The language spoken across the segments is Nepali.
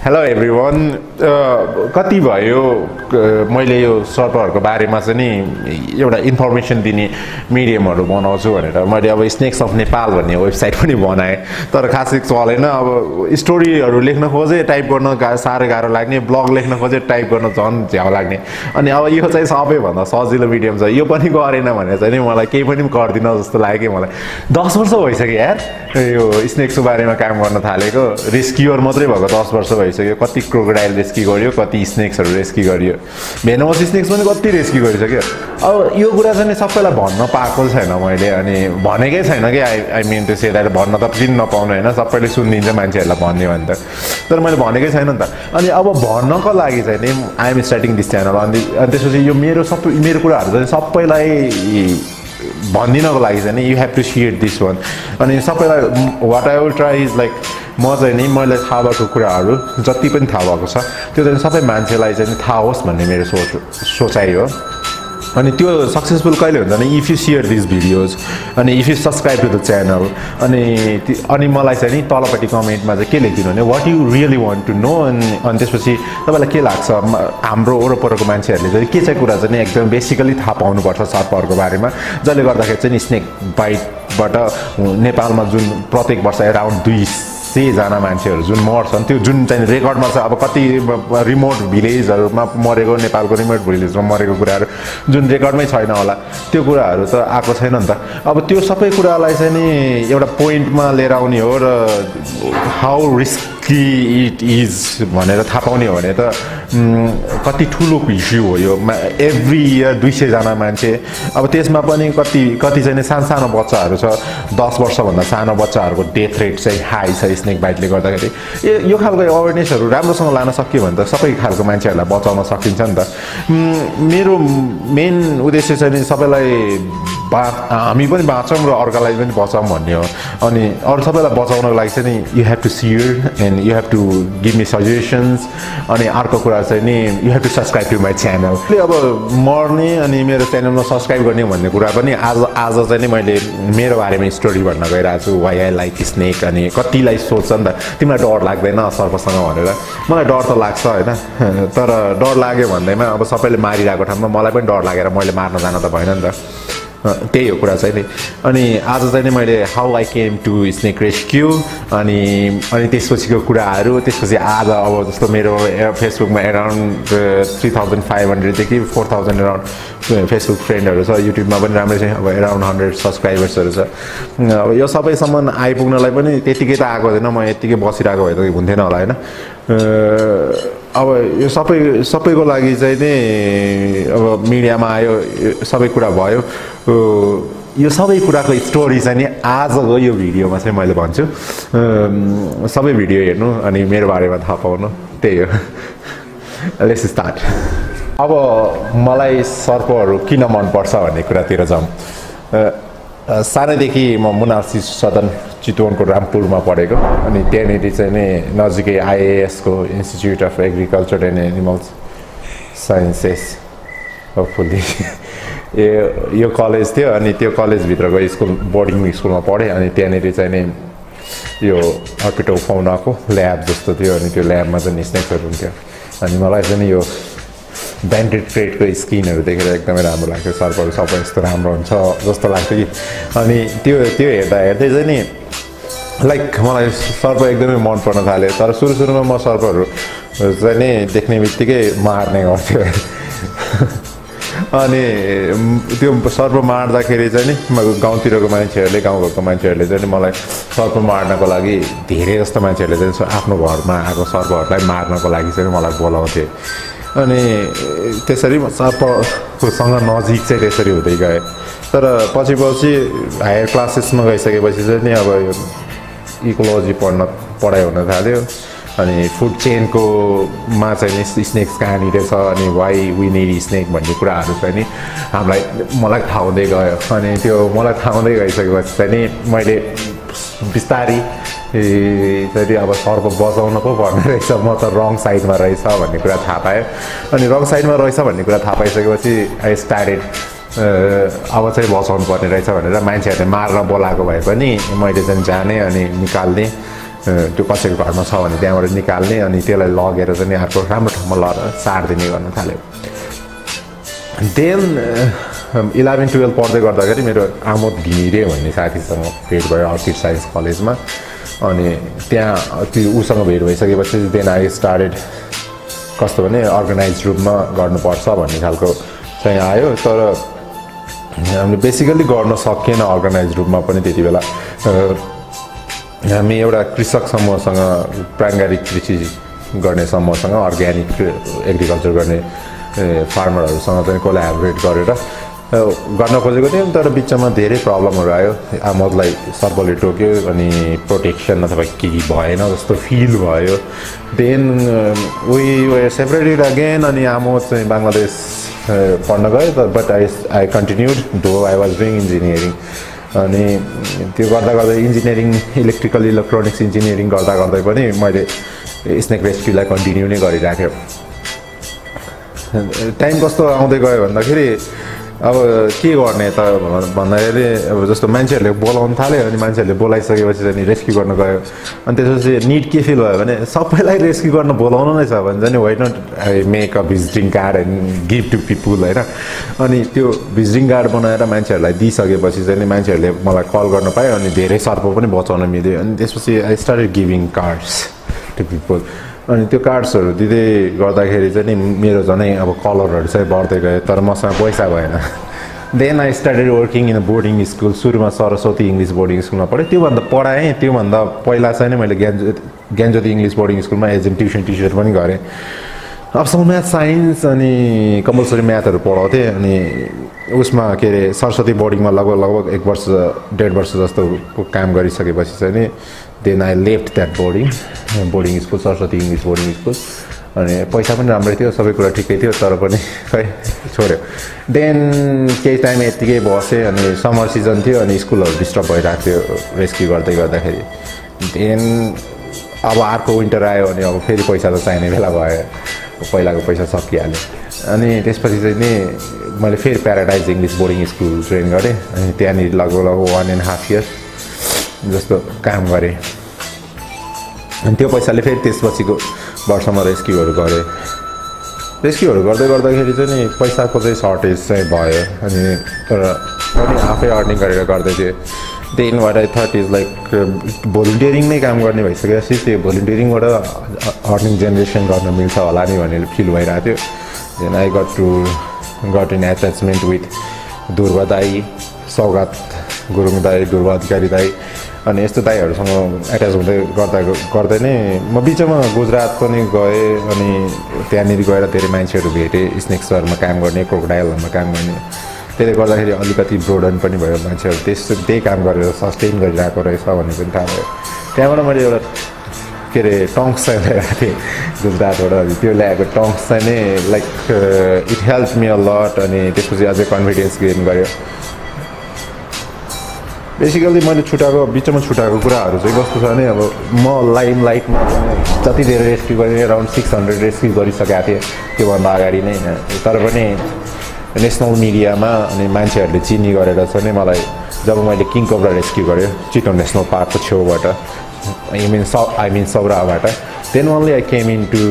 हेलो एभ्री वान कति भयो uh, मैले यो सर्पहरूको बारेमा चाहिँ नि एउटा इन्फर्मेसन दिने मिडियमहरू बनाउँछु भनेर। मैले अब स्नेक्स अफ नेपाल भन्ने वेबसाइट पनि बनाएँ। तर खासै चलेन अब स्टोरीहरू लेख्न खोजेँ टाइप गर्न गा साह्रै गाह्रो लाग्ने ब्लग लेख्न खोजेँ टाइप गर्न झन् झ्याउ लाग्ने। अनि अब यो चाहिँ सबैभन्दा सजिलो मिडियम छ। यो पनि गरेन भने चाहिँ नि मलाई केही पनि गर्दिनँ जस्तो लाग्यो कि मलाई। दस वर्ष भइसक्यो यार यो स्नेक्सको बारेमा काम गर्न थालेको। रेस्क्युर मात्रै भएको दस वर्ष भइसक्यो कति क्रोकोडाइल रेस्क्यु गर्यो कति स्नेक्सहरू रेस्क्यु गरियो। भेनोमस स्नेक्स पनि कति रेस्क्यु गरिसक्यो। अब यो कुरा चाहिँ सबैलाई भन्न पाएको छैन मैले अनि भनेकै छैन कि आई आई मिन त्यो सेदाले भन्न त किन नपाउनु होइन सबैले सुनिदिन्छ मान्छेहरूलाई भन्ने भने त। तर मैले भनेकै छैन नि त। अनि अब भन्नको लागि चाहिँ नि आइएम स्टार्टिङ दिस च्यानल अनि अनि त्यसपछि यो मेरो सबै मेरो कुराहरू चाहिँ सबैलाई भनिदिनको लागि चाहिँ नि you have to share this one अनि सबैलाई what I will try is like म चाहिँ नि मैले थाहा भएको कुराहरू जति पनि थाहा भएको छ त्यो चाहिँ सबै मान्छेलाई चाहिँ थाहा होस् भन्ने मेरो सोच सोचाइ हो। अनि त्यो सक्सेसफुल कहिले हुन्छ भने if you share this videos अनि if you subscribe to the channel अनि अनि मलाई चाहिँ नि तलपट्टि कमेन्टमा चाहिँ के लेखिदिनु भने what you really want to know अनि अनि त्यसपछि तपाईँलाई के लाग्छ? हाम्रो वरपरको मान्छेहरूले चाहिँ के चाहिँ कुरा चाहिँ एकदम बेसिकली थाहा पाउनुपर्छ सर्पहरूको बारेमा। जसले गर्दाखेरि चाहिँ स्नेक बाइटबाट नेपालमा जुन प्रत्येक वर्ष एराउन्ड दुई सयजना मान्छेहरू जुन मर्छन् त्यो जुन चाहिँ रेकर्डमा छ अब कति रिमोट भिलेजहरूमा मरेको नेपालको रिमोट भिलेजमा मरेको कुराहरू जुन रेकर्डमै छैन होला त्यो कुराहरू त आएको छैन नि त। अब त्यो सबै कुरालाई चाहिँ नि एउटा पोइन्टमा लिएर आउने हो र हाउ रिस्की इट इज भनेर थाहा पाउने हो भने त कति ठुलो इस्यु हो यो। एभ्री इयर दुई सयजना मान्छे अब त्यसमा पनि कति कति चाहिँ सानो सानो बच्चाहरू छ दस वर्षभन्दा सानो बच्चाहरूको डेथ रेट चाहिँ हाई छ स्नेक बाइटले गर्दाखेरि। ए यो खालको अवेरनेसहरू राम्रोसँग लान सक्यो भने त सबै खालको मान्छेहरूलाई बचाउन सकिन्छ नि त। मेरो मेन उद्देश्य चाहिँ सबैलाई बा हामी पनि बाँचौँ र अर्कालाई पनि बचाउँ भन्ने हो। अनि अरू सबैलाई बचाउनको लागि चाहिँ नि you have to share and you have to give me suggestions अनि अर्को कुरा चाहिँ नि you have to subscribe to my channel अब मर्ने अनि मेरो च्यानलमा सब्सक्राइब गर्ने भन्ने कुरा पनि आज आज चाहिँ नि मैले मेरो बारेमा स्टोरी भन्न गइरहेको छु वाइ आई लाइक स्नेक अनि कतिलाई सोध्छ नि त। तिमीलाई डर लाग्दैन सर्पसँग भनेर। मलाई डर त लाग्छ होइन? तर डर लाग्यो भन्दैमा अब सबैले मारिरहेको ठाउँमा मलाई पनि डर लागेर मैले मार्न जान त भएन नि त। त्यही हो कुरा चाहिँ नि। अनि आज चाहिँ नि मैले how I came to snake rescue अनि अनि त्यसपछिको कुराहरू त्यसपछि आज अब जस्तो मेरो फेसबुकमा एराउन्ड थ्री थाउजन्ड फाइभ हन्ड्रेडदेखि फोर थाउजन्ड एराउन्ड फेसबुक फ्रेन्डहरू छ युट्युबमा पनि राम्रै छ अब एराउन्ड हन्ड्रेड सब्सक्राइबर्सहरू छ। अब यो सबैसम्म आइपुग्नलाई पनि त्यतिकै त आएको हुँदैन म यत्तिकै बसिरहेको भए त हुन्थेन होला होइन? अब यो सबै सबैको लागि चाहिँ नि अब मिडियामा आयो सबै कुरा भयो। यो सबै कुराको स्टोरी चाहिँ नि आजको यो भिडियोमा चाहिँ मैले भन्छु। सबै भिडियो हेर्नु अनि मेरो बारेमा थाहा पाउनु त्यही हो। लेस स्टार्ट अब मलाई सर्पहरू किन मनपर्छ भन्ने कुरातिर जाउँ। सानैदेखि म मुनासी सदन चितवनको रामपुरमा पढेको। अनि त्यहाँनिर चाहिँ नि नजिकै आइएएसको institute of agriculture and animals sciences hopefully ए यो कलेज थियो अनि त्यो कलेजभित्रको स्कुल बोर्डिङ स्कुलमा पढेँ अनि त्यहाँनिर चाहिँ नि यो अर्पिटो फाउनाको ल्याब जस्तो थियो अनि त्यो ल्याबमा चाहिँ स्नेक्सहरू हुन्थ्यो। अनि मलाई चाहिँ यो ब्यान्डेड क्रेडको स्किनहरू देखेर एकदमै राम्रो लाग्थ्यो सर्पहरू सबै यस्तो राम्रो हुन्छ जस्तो लाग्थ्यो कि अनि त्यो त्यो हेर्दा हेर्दै चाहिँ नि लाइक मलाई सर्प एकदमै मन पर्न थाल्यो तर सुरु सुरुमा म सर्पहरू चाहिँ नि देख्ने बित्तिकै मार्ने गर्थ्यो अनि त्यो सर्प मार्दाखेरि चाहिँ नि गाउँतिरको मान्छेहरूले गाउँघरको मान्छेहरूले चाहिँ मलाई सर्प मार्नको लागि धेरै जस्तो मान्छेहरूले चाहिँ आफ्नो घरमा आएको सर्पहरूलाई मार्नको लागि चाहिँ मलाई बोलाउँथे अनि त्यसरी सर्पसँग नजिक चाहिँ त्यसरी हुँदै गएँ। तर पछि पछि हायर क्लासेसमा गइसकेपछि चाहिँ नि अब यो इकोलोजी पढ्न पढाइ हुन थाल्यो। अनि फुड चेनको मा चाहिँ नि स्नेक्स कहाँनिर छ अनि वाइ वी निड स्नेक भन्ने कुराहरू चाहिँ नि हामीलाई मलाई थाहा हुँदै गयो। अनि त्यो मलाई थाहा हुँदै गइसकेपछि चाहिँ नि मैले बिस्तारी चाहिँ अब सर्प बचाउन पो पर्ने रहेछ। म त रङ साइडमा रहेछ भन्ने कुरा थाहा पाएँ। अनि रङ साइडमा रहेछ भन्ने कुरा थाहा पाइसकेपछि आई स्टार्टेड अब चाहिँ बचाउनु पर्ने रहेछ भनेर मान्छेहरूले मार्न बोलाएको भए पनि मैले चाहिँ जाने अनि निकाल्ने त्यो कसैको घरमा छ भने त्यहाँबाट निकाल्ने अनि त्यसलाई लगेर चाहिँ अर्को राम्रो ठाउँमा लगेर सारिदिने गर्न थाल्यो देन इलेभेन टुवेल्भ पढ्दै गर्दाखेरि मेरो आमोद घिमिरे भन्ने साथीसँग भेट भयो अर्किड साइन्स कलेजमा। अनि त्यहाँ त्यो उसँग भेट भइसकेपछि देन आई स्टार्टेड कस्तो भने अर्गनाइज रूपमा गर्नुपर्छ भन्ने खालको चाहिँ आयो। तर हामीले बेसिकल्ली गर्न सकिएन अर्गनाइज रूपमा पनि त्यति बेला। हामी एउटा कृषक समूहसँग प्राङ्गारिक कृषि गर्ने समूहसँग अर्ग्यानिक एग्रिकल्चर गर्ने फार्मरहरूसँग चाहिँ कोलाबोरेट गरेर गर्न खोजेको थियौँ तर बिचमा धेरै प्रब्लमहरू आयो। आमोदलाई सर्पले टोक्यो अनि प्रोटेक्सन अथवा केही भएन जस्तो फिल भयो। देन वे सेपरेटेड अगेन अनि आमोद चाहिँ बङ्गलादेश पढ्न गयो but I I continued though I was doing engineering अनि त्यो गर्दा गर्दै इन्जिनियरिङ इलेक्ट्रिकल इलेक्ट्रोनिक्स इन्जिनियरिङ गर्दा गर्दै पनि मैले स्नेक रेस्क्युलाई कन्टिन्यू नै गरिराखेँ। टाइम कस्तो आउँदै गयो भन्दाखेरि अब के गर्ने त भन्दाखेरि अब जस्तो मान्छेहरूले बोलाउनु थाल्यो अनि मान्छेहरूले बोलाइसकेपछि चाहिँ रेस्क्यु गर्न गयो। अनि त्यसपछि निड के फिल भयो भने सबैलाई रेस्क्यु गर्न बोलाउनु नै छ भने चाहिँ why not I make a visiting card and give to people होइन। अनि त्यो भिजिटिङ कार्ड बनाएर मान्छेहरूलाई दिइसकेपछि चाहिँ मान्छेहरूले मलाई कल गर्न पायो अनि धेरै सर्प पनि बचाउन मिल्यो। अनि त्यसपछि I started giving cards to people अनि त्यो कार्ड्सहरू दिँदै गर्दाखेरि चाहिँ नि मेरो झनै अब कलरहरू चाहिँ बढ्दै गयो तर मसँग पैसा भएन। Then I started working in a boarding school सुरुमा सरस्वती इङ्ग्लिस बोर्डिङ स्कुलमा पढेँ। त्योभन्दा पढाएँ त्योभन्दा पहिला चाहिँ नै मैले ज्ञान ज्ञानज्योति इङ्ग्लिस बोर्डिङ स्कुलमा एज एन ट्युसन टिचर पनि गरेँ। अबसम्म म्याथ साइन्स अनि कम्पलसरी म्याथहरू पढाउँथेँ अनि उसमा के अरे सरस्वती बोर्डिङमा लगभग लगभग एक वर्ष डेढ वर्ष जस्तो काम गरिसकेपछि चाहिँ नि then I left that boarding boarding school Saraswati English boarding school अनि पैसा पनि राम्रै थियो सबै कुरा ठिकै थियो तर पनि खै छोड्यो। देन केही टाइम यत्तिकै बसेँ अनि समर सिजन थियो अनि स्कुलहरू डिस्टर्ब भइरहेको थियो रेस्क्यु गर्दै गर्दाखेरि। देन अब अर्को विन्टर आयो अनि अब फेरि पैसा त चाहिने बेला भयो। पहिलाको पैसा सकिहाल्यो। अनि त्यसपछि चाहिँ नि मैले फेरि Paradise English boarding school join गरेँ। अनि त्यहाँनिर लगभग लगभग वान एन्ड हाफ इयर्स जस्तो काम गरेँ। अनि त्यो पैसाले फेरि त्यसपछिको वर्षमा रेस्क्युहरू गरेँ। रेस्क्युहरू गर्दै गर्दाखेरि चाहिँ नि पैसाको चाहिँ सर्टेज चाहिँ भयो। अनि तर पनि आफै अर्निङ गरेर गर्दै थिएँ। Then what I thought is like volunteering नै काम गर्ने भइसकेपछि त्यो भोलिन्टियरिङबाट अर्निङ जेनेरेसन गर्न मिल्छ होला नि भन्ने फिल भइरहेको थियो। Then I got to got in attachment with Durwa दाई सौगात गुरुङ दाई दुर्वा अधिकारी दाई अनि यस्तो दाईहरूसँग एट्याच हुँदै गर्दा गर्दै नै म बिचमा गुजरात पनि गएँ अनि त्यहाँनिर गएर धेरै मान्छेहरू भेटेँ स्नेक सहरमा काम गर्ने क्रोकडाइलहरूमा काम गर्ने। त्यसले गर्दाखेरि अलिकति ब्रोडन पनि भयो मान्छेहरू। त्यस त्यही काम गरेर सस्टेन गरिरहेको रहेछ भन्ने पनि थाहा भयो। त्यहाँबाट मैले एउटा के अरे टङ्स चाहिँ ल्याएको थिएँ गुजरातबाट। त्यो ल्याएको टङ्स चाहिँ नै like it help me a lot अनि त्यसपछि अझै कन्फिडेन्स गेन गर्यो बेसिकल्ली मैले छुट्याएको बिचमा छुट्याएको कुराहरू चाहिँ कस्तो छ भने अब म लाइम लाइटमा जति धेरै रेस्क्यु गरेँ अराउन्ड सिक्स हन्ड्रेड रेस्क्यु गरिसकेको थिएँ त्योभन्दा अगाडि नै तर पनि नेसनल मिडियामा अनि मान्छेहरूले चिनी गरेर चाहिँ नै मलाई जब मैले किङ कोब्रा रेस्क्यु गरेँ चिटो नेसनल पार्कको छेउबाट I mean so I mean सौराबाट then only I came into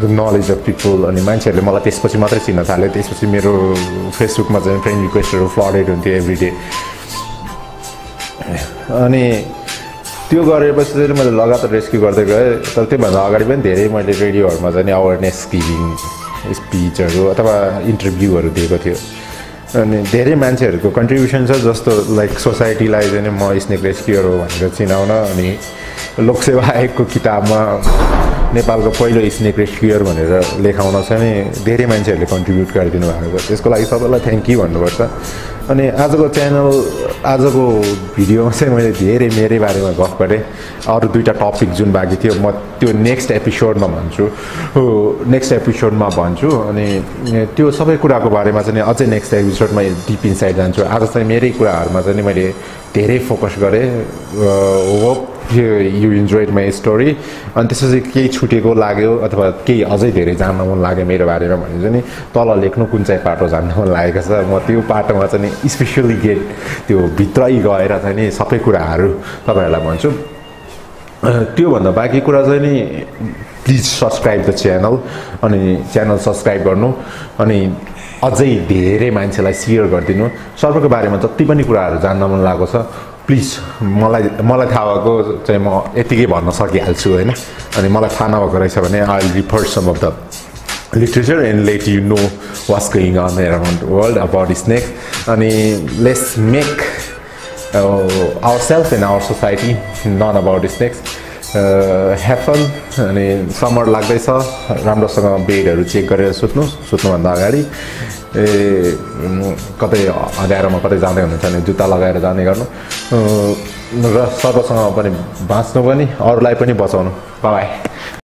the knowledge of people अनि मान्छेहरूले मलाई त्यसपछि मात्रै चिन्न थाल्यो। त्यसपछि मेरो फेसबुकमा चाहिँ फ्रेन्ड रिक्वेस्टहरू फ्लडेड हुन्थ्यो एभ्री डे अनि त्यो गरेपछि चाहिँ मैले लगातार रेस्क्यु गर्दै गएँ। तर त्योभन्दा अगाडि पनि धेरै मैले रेडियोहरूमा चाहिँ अवेरनेस गिभिङ स्पिचहरू अथवा इन्टरभ्यूहरू दिएको थियो। अनि धेरै मान्छेहरूको कन्ट्रिब्युसन छ जस्तो लाइक सोसाइटीलाई चाहिँ म स्नेक रेस्क्युर भनेर चिनाउन अनि लोकसेवा आयोगको किताबमा नेपालको पहिलो स्नेक रेस्क्युर भनेर लेखाउन चाहिँ धेरै मान्छेहरूले कन्ट्रिब्युट गरिदिनु भएको छ। त्यसको लागि सबैलाई थ्याङ्क यू भन्नुपर्छ। अनि आजको च्यानल आजको भिडियोमा चाहिँ मैले धेरै मेरै बारेमा गफ गरेँ। अरू दुईवटा टपिक जुन बाँकी थियो म त्यो नेक्स्ट एपिसोडमा भन्छु। नेक्स्ट एपिसोडमा भन्छु। अनि त्यो सबै कुराको बारेमा चाहिँ अझै नेक्स्ट एपिसोडमा डिप इनसाइड जान्छु। आज चाहिँ मेरै कुराहरूमा चाहिँ मैले धेरै फोकस गरेँ। Hope you enjoyed my story अनि त्यसपछि केही छुटेको लाग्यो अथवा केही अझै धेरै जान्न मन लाग्यो मेरो बारेमा भने चाहिँ तल लेख्नु कुन चाहिँ पाटो जान्न मन लागेको छ म त्यो पाटोमा चाहिँ नि स्पेसली गेट त्यो भित्रै गएर चाहिँ नि सबै कुराहरू तपाईँहरूलाई भन्छु। त्योभन्दा बाँकी कुरा चाहिँ नि प्लिज सब्सक्राइब द च्यानल अनि च्यानल सब्सक्राइब गर्नु अनि अझै धेरै मान्छेलाई सेयर गरिदिनु। सर्पको बारेमा जति पनि कुराहरू जान्न मन लागेको छ प्लिज मलाई मलाई थाहा भएको चाहिँ म यतिकै भन्न सकिहाल्छु होइन अनि मलाई थाहा नभएको रहेछ भने I refer some of the and let you know what's going on around the world about snakes अनि let's make uh, ourselves and our society known about snakes have fun अनि समर लाग्दैछ। राम्रोसँग बेडहरू चेक गरेर सुत्नु सुत्नुभन्दा अगाडि ए कतै अँध्यारोमा कतै जाँदै हुनुहुन्छ भने जुत्ता लगाएर जाने गर्नु। र सर्वसँग पनि बाँच्नु पनि अरूलाई पनि बचाउनु। बाई